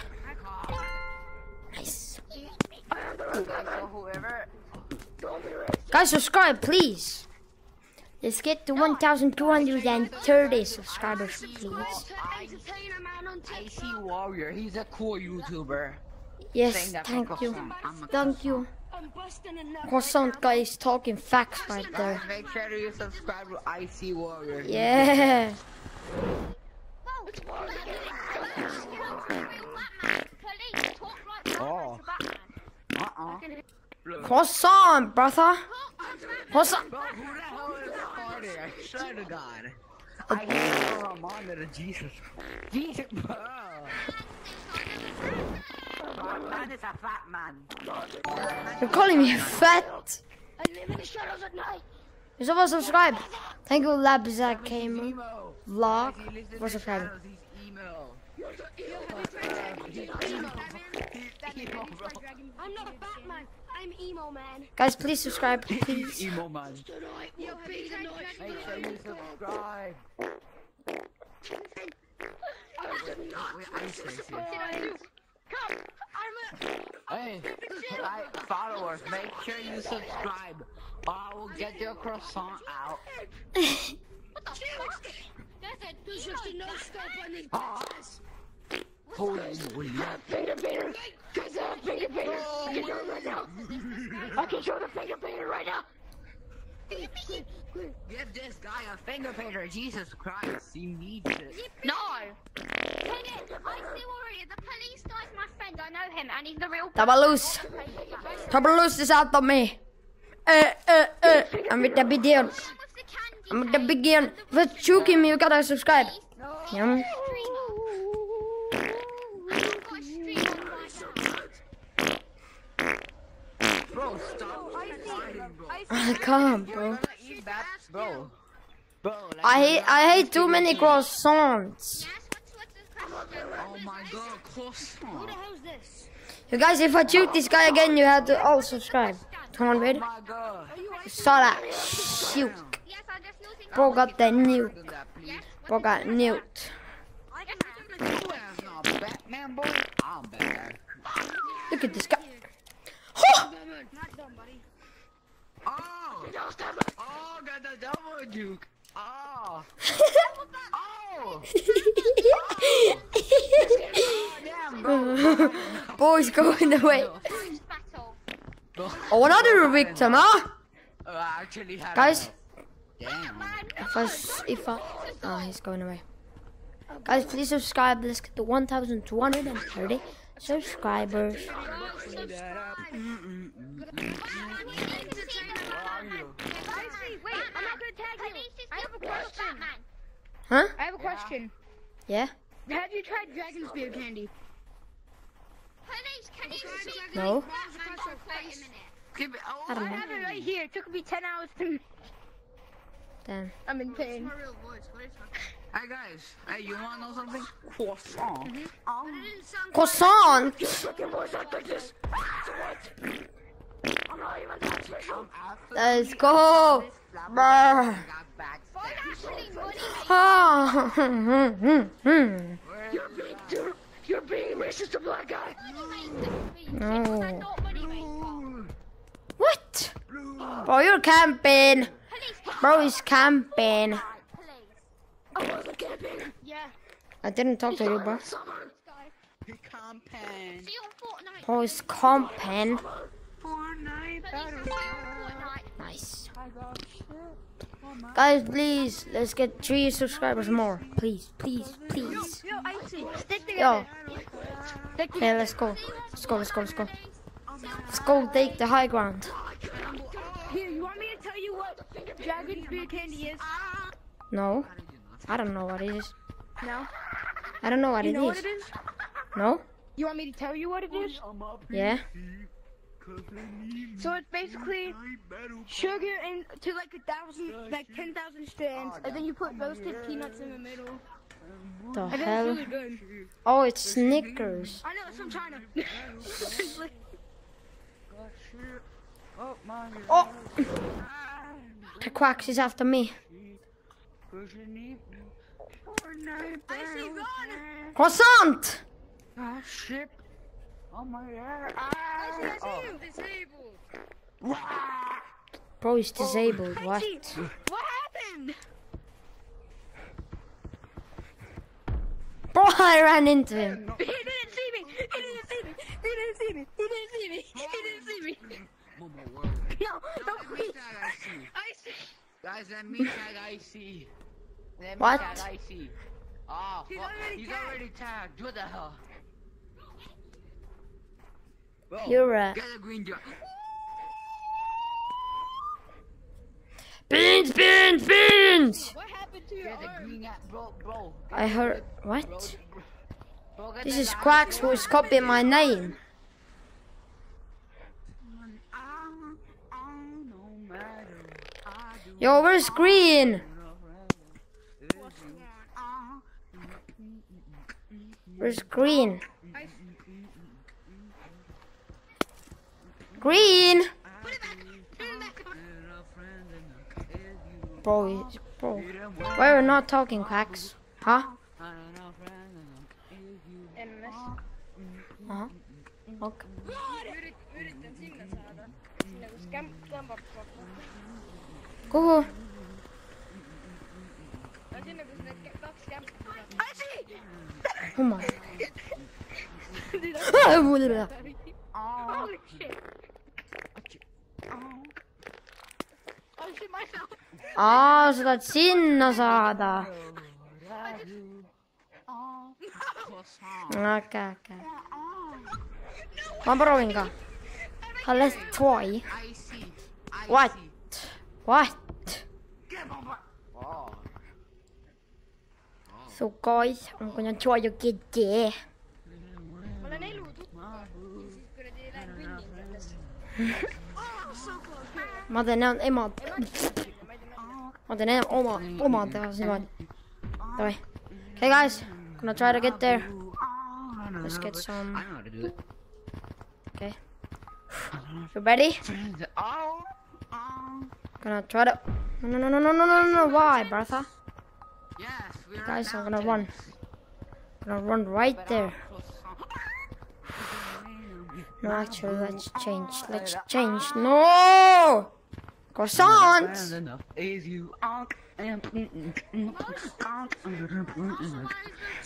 Nice. Guys, subscribe, please. Let's get to 1,230 subscribers, please. Entertainer man on I see Warrior. He's a cool YouTuber. Yes, thank you. croissant. Thank you. I'm busting a nut. Croissant guy is talking facts right there. Make sure you subscribe to IC Warrior. Yeah. Oh. Uh-uh. Brother. Croissant. I swear to God. I Jesus. Jesus, bro. Is a fat man. You're calling me fat. I live in the shadows at night. You're supposed to subscribe. Thank you, Labzak He's Gamer emo. Vlog He lives in for subscribing. shadows, He's emo. You're the emo. He's emo. He's emo, bro. I'm not a Batman. I'm emo man. Guys, please subscribe, please. emo, man. Tonight will be the night. Make sure you subscribe. Wait, ice racing. Hey, [laughs] like followers, make sure you subscribe, or I will get your croissant out. There's There's just a no scope on this. Ah. Holy! Finger painter. Guys, I have finger painter. Right now. I can show the finger painter right now. Give this guy a finger painter, Jesus Christ, he needs it. No. Penny, I see Warrior. The police guy's my friend. I know him, and he's the real. Tabalus. Tabalus is out of me. Eh, eh, eh. I'm with the begin. What's the candy? I'm with the begin. If it's choking me, you gotta subscribe. Yum. Bro, stop fighting, bro. [laughs] Come, bro. Bro. Bro, like, I hate, I hate too many croissants. Oh my god, croissant. You guys, if I shoot this guy again, you have to all subscribe. 200. on, oh god. Saw that. Shoot. Bro got the nuke. Bro got nuked. You have not Batman, boy. I'm back. Look at this guy. Huh! Oh! Oh, got the double juke. Oh! Oh! Boys going away. Oh, another victim, huh? Actually Guys, Damn. if I, if I, oh, he's going away. Guys, please subscribe. Let's get to 1,230 subscribers. Wait, I'm not gonna tag you. I have a question. Huh? I have a question. Yeah? Have you tried Dragon's Beard candy? Police, can you speak? No? Batman, don't wait a minute. Keep it. Oh, I don't I know. have it right here. It took me 10 hours to. Damn. I'm in pain. Hey guys, hey, you wanna know something? Croissant. Croissant! Fucking voice act like this. So what? I'm not even that special. Let's go! Brr. Got back. Actually, money. You're being too, you're It's just a black guy. No. Not money maker. What? Bro, you're camping. Bro, he's camping. I wasn't camping. Yeah. I didn't talk to you, bro. Summer. He camping. See you on Fortnite. Bro, he's camping. Nice. I got shit. on my- Guys, please, let's get three subscribers more. Please, please, please. Yo, Icy, stick Yo, together. okay, let's go. Let's go, let's go, let's go. Let's go take the high ground. Here, you want me to tell you what Dragon's Beard Candy is? No, I don't know what it is. No? I don't know what You it know what it is? No? You want me to tell you what it is? Yeah? So it's basically sugar into like a thousand, like ten thousand strands, and then you put roasted peanuts in the middle. The And then it's hell? really. Oh, it's Snickers. I know, it's from China. Got shit up my Oh! The quacks is after me. Cause you need me. Fortnite Icy, Croissant! Ah, Got shit on my ass. Icy, I Oh. see you. Disabled. Bro, he's disabled. Oh, what? What happened? Bro, [laughs] I ran into him. He didn't see me. He didn't see me. He didn't see me. He didn't see me. He didn't see me. Momo world. No, no, That please. I see. Guys, that meat tag I see. That meat What? tag I see. Oh, ah, He's fuck. already He's tagged. already tagged. What the hell? Bro, You're a get a green beans, beans, beans. What happened to your Get a arm? green at bro, bro. I heard what? bro, This is ice Quacks who's copying my name. No matter what I do, Yo, where's Green? Where's Green? Green! Bro, bro. Why are we not talking, Quacks? Huh? Uh-huh. Okay. Yritän sinne saada. Sinne kun scam, scampappa. Kuhu? Tai sinne kun sinne Aa, sa tahad sinna saada? okei, okei. ma proovin ka. Let's try. What? What? So guys, I'm gonna try to get there. Ma olen elu. Ja siis kuradi lähen kõnnin tästä. [laughs] ma teen ainult emad. ma teen ainult oma, oma teha niimoodi. Davai. Okay guys, gonna try to get there. Let's get some, I know how to do it. okay. You ready? Gonna try to, no, no, no, no, no, no, no, why, brother? Yes, we are Guys, I'm gonna run. mountains. Gonna run right there. Our croissant- No, actually, let's change. Let's change. No! Croissant! Is you onk and onk.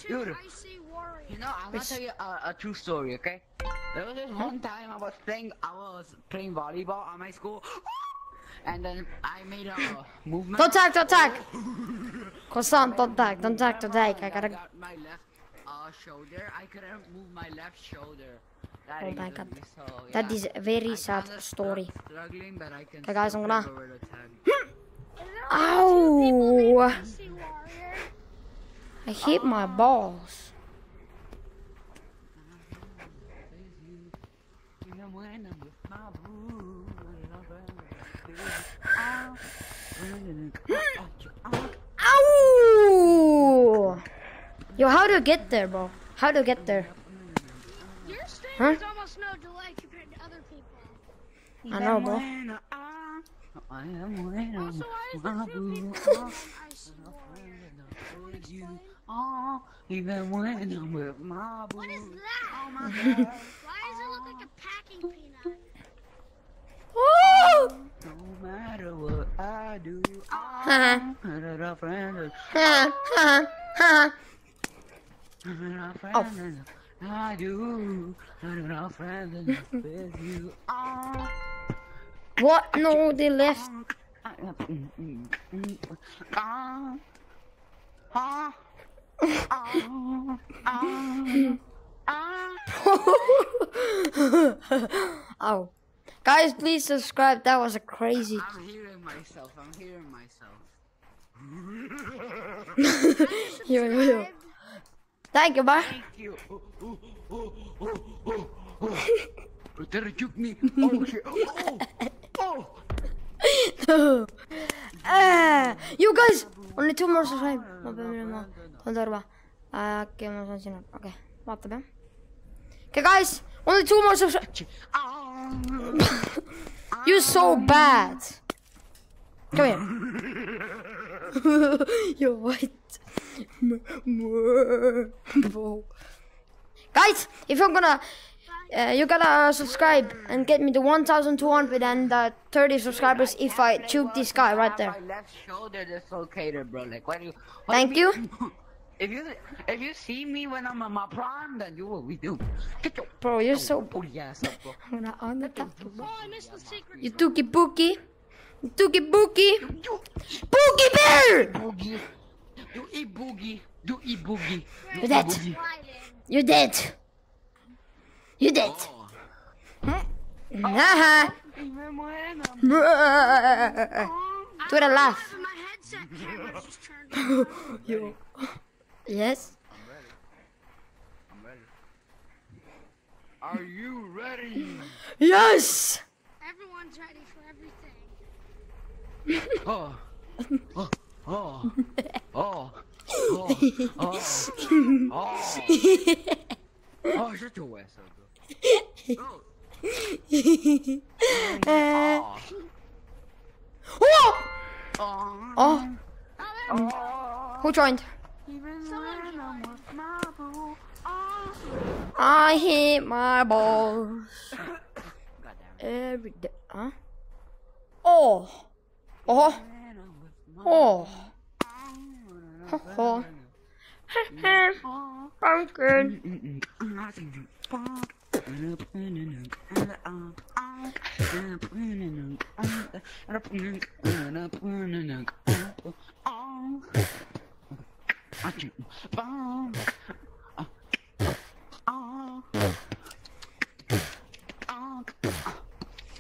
Dude, you know, I'm gonna tell you a, a true story, okay? There was this one time I was playing, I was playing volleyball at my school, [gasps] and then I made a [laughs] movement. Don't tag, don't tag! [laughs] Croissant, don't [laughs] tag, don't tag, don't tag. I I gotta. got my left uh, shoulder. I couldn't move my left shoulder. That Oh my God. so, yeah. is a very I sad story. stuck- Struggling, but I can Okay, guys, I'm gonna- take over the tag. Hmm. Ow! I hit my balls. When I'm with my boo, Ow! Yo, how do you get there, bro? How do you get there? Your stream Huh? is almost no delay compared to other people. I know, bro. I am when Also, why is with two people on Icy warrior? Oh, even when I'm with my boo. What is that? Oh my [laughs] god. Why does it look like a packing oh. peanut? Woo! no matter what I do, I'm a friend. Ha, ha, ha. Oh. I'm oh. A friend. I do. I'm a friend with you. Oh. What? No, they left. [laughs] Oh. Guys, please subscribe. That was a crazy. I'm hearing myself. I'm hearing myself. Yo, yo, yo. Thank you, bye. Thank you. Oh, oh, oh, oh, oh, me? Oh shit. Oh, oh. Eh, you guys, only two more subscribe. Ma pean minema Tondorba. äkki ma saan sinna, okei okay., guys, only two more subscribe. [laughs] You're so bad. Come here. [laughs] You're white. [laughs] Guys, if you're gonna, uh, you gotta subscribe and get me to 1,200 and uh, 30 subscribers if I choke this guy right there. Left shoulder dislocated, bro. Like, what do you? Thank you. [laughs] If you if you see me when I'm in my prime, then you will we do. Bro, you're so. booty ass up, bro. I'm gonna on the top. Oh, I missed the secret. You tookie bookie. You tookie bookie. Boogie bear! boogie. You eat boogie. You eat boogie. You you're dead. You're dead. Oh. Haha. Do it a laugh. [laughs] Yo. Yes? I'm ready. I'm ready. Are you ready? Yes! Everyone's ready for everything. [laughs] oh. Oh. Oh. oh oh who joined? I hit my balls every day. Huh? Oh, oh, oh ho ho. Pumpkin.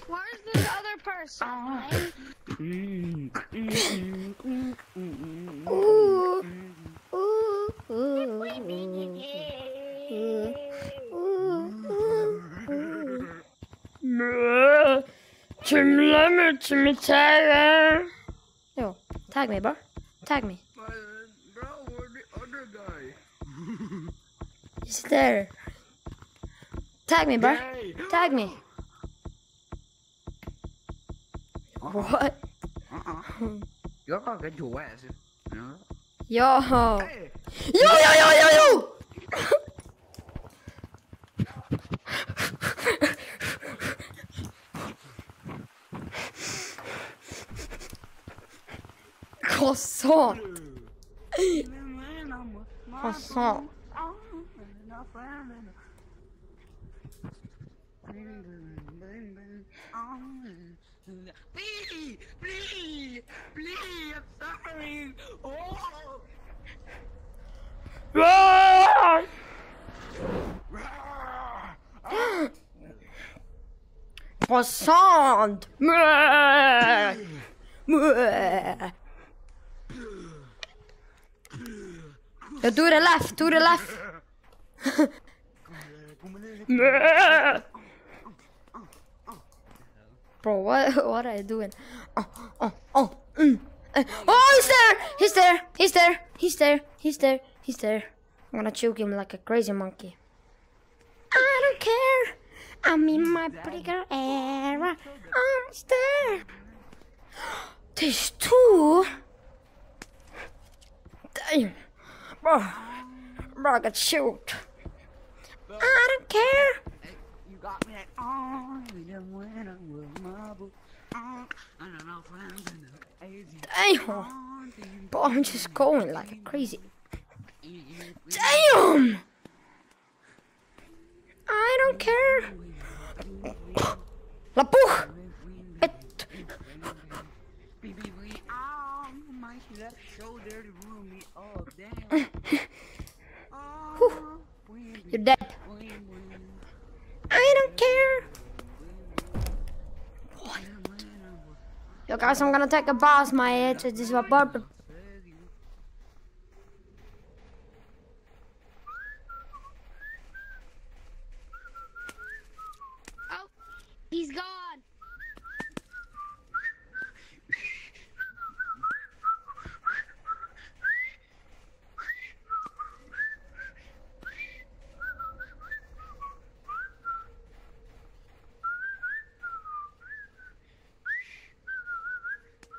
Where's this other person? right? Ooh. Ooh. Ooh. Chimleme chimitaga. Yo, tag me, bro. Tag me. Bro, where's the other guy? He's there. Tag me, bro. Hey. Tag me. What? Uh-uh. You're gonna get your ass. You know? Yo. Hey. Yo, yo, yo, yo, yo. Croissant. Croissant. Please, please, please, I'm sorry. Oh. [gasps] Croissant. [laughs] Meh. Meh. Yo, to the left, to the left. Bro, what [laughs] what are you doing? Oh, oh, oh, mm. Uh, oh, he's there! He's there! He's there! He's there! He's there! He's there! I'm gonna choke him like a crazy monkey. I don't care. I'm in my girl era. I'm there. There's two. Damn. Bro, bro, I got shoot. I don't care. You got me like, oh, even when I was marble. Oh, I don't know friends in the. Damn. Bro, I'm just going like crazy. Damn! I don't care. La puch! On my left shoulder to rule me up. Damn. [laughs] Oh, You're dead. I don't care. What? Yo, guys, I'm gonna take a boss. My head is just about oh, He's gone.